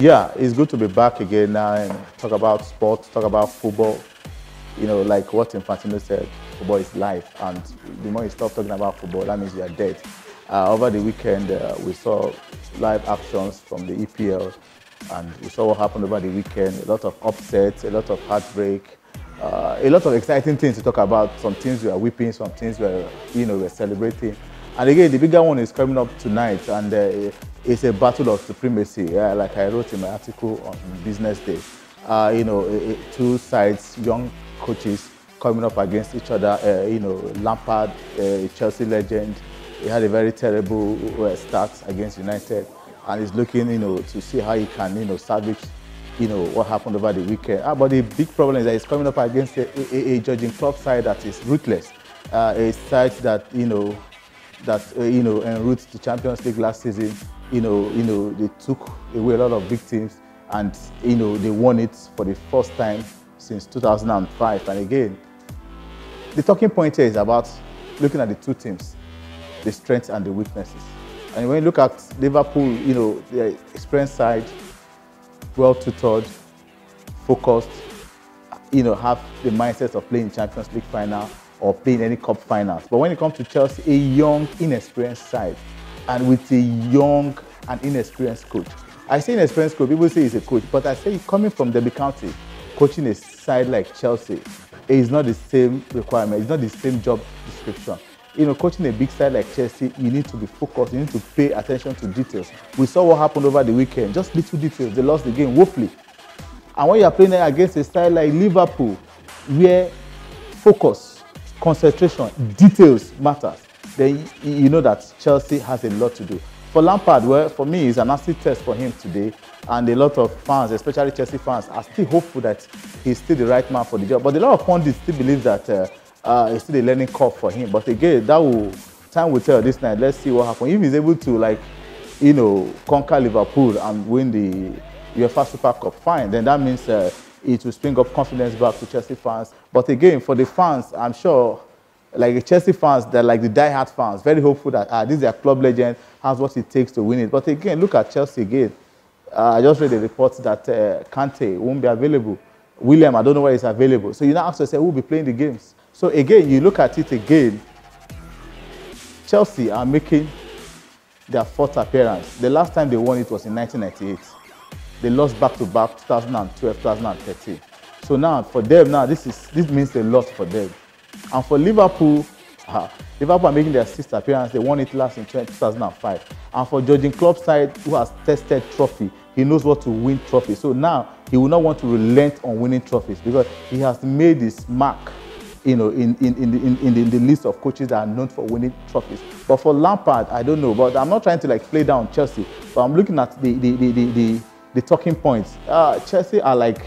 Yeah, it's good to be back again now and talk about sports, talk about football. You know, like what Infantino said, football is life, and the more you stop talking about football, that means you are dead. Uh, over the weekend, uh, we saw live actions from the EPL, and we saw what happened over the weekend. A lot of upsets, a lot of heartbreak, uh, a lot of exciting things to talk about. Some things we are weeping, some things we are, you know, we're celebrating. And again, the bigger one is coming up tonight, and uh, it's a battle of supremacy, like I wrote in my article on Business Day. Uh, you know, two sides, young coaches coming up against each other. Uh, you know, Lampard, uh, Chelsea legend, he had a very terrible uh, start against United, and he's looking, you know, to see how he can, you know, salvage, you know, what happened over the weekend. Ah, but the big problem is that he's coming up against a, a, a Jurgen Klopp side that is ruthless, uh, a side that, you know, that uh, you know en route to Champions League last season. You know, you know they took away a lot of victims, and you know they won it for the first time since 2005. And again, the talking point here is about looking at the two teams, the strengths and the weaknesses. And when you look at Liverpool, you know, the experienced side, well tutored, focused, you know, have the mindset of playing Champions League final or playing any cup finals. But when it comes to Chelsea, a young, inexperienced side, and with a young and inexperienced coach. I say inexperienced coach, people say he's a coach, but I say coming from Derby County, coaching a side like Chelsea, is not the same requirement, it's not the same job description. You know, coaching a big side like Chelsea, you need to be focused, you need to pay attention to details. We saw what happened over the weekend, just little details. They lost the game woefully. And when you are playing against a side like Liverpool, where focus concentration, details matters, then you know that Chelsea has a lot to do. For Lampard, well, for me, it's an acid test for him today, and a lot of fans, especially Chelsea fans, are still hopeful that he's still the right man for the job. But a lot of pundits still believe that uh, uh, it's still a learning curve for him. But again, that will time will tell this night. Let's see what happens. If he's able to, like, you know, conquer Liverpool and win the UEFA Super Cup, fine. Then that means uh, it will spring up confidence back to Chelsea fans. But again, for the fans, I'm sure, like the Chelsea fans, they're like the die-hard fans, very hopeful that ah, this is club legend, has what it takes to win it. But again, look at Chelsea again. Uh, I just read the report that uh, Kante won't be available. Willian, I don't know where he's available. So you now ask yourself, who will be playing the games? So again, you look at it again, Chelsea are making their fourth appearance. The last time they won it was in 1998. They lost back to back 2012, 2013. So now for them now this is this means a lot for them. And for Liverpool, uh, Liverpool are making their sixth appearance. They won it last in 2005. And for Jurgen Klopp's side, who has tested trophy, he knows what to win trophies. So now he will not want to relent on winning trophies because he has made his mark you know, in, in, in, the, in, in, the, in the list of coaches that are known for winning trophies. But for Lampard, I don't know. But I'm not trying to like play down Chelsea. But I'm looking at the, the, the, the, the the talking points. Uh, Chelsea are like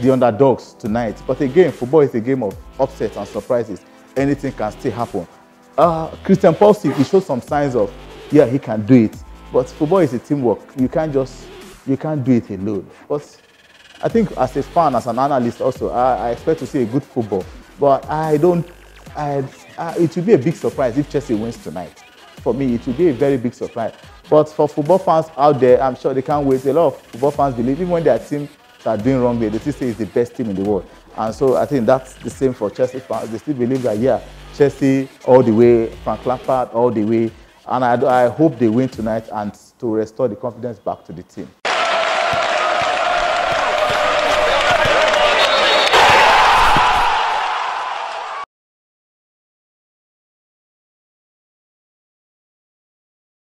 the underdogs tonight. But again, football is a game of upsets and surprises. Anything can still happen. Uh, Christian Pulisic, he showed some signs of, yeah, he can do it. But football is a teamwork. You can't just, you can't do it alone. But I think as a fan, as an analyst also, I, I expect to see a good football. But I don't, I, I, it will be a big surprise if Chelsea wins tonight. For me, it will be a very big surprise. But for football fans out there, I'm sure they can't wait. A lot of football fans believe, even when their team are doing wrong, they still say it's the best team in the world. And so I think that's the same for Chelsea fans. They still believe that, yeah, Chelsea all the way, Frank Lampard all the way. And I, I hope they win tonight and to restore the confidence back to the team.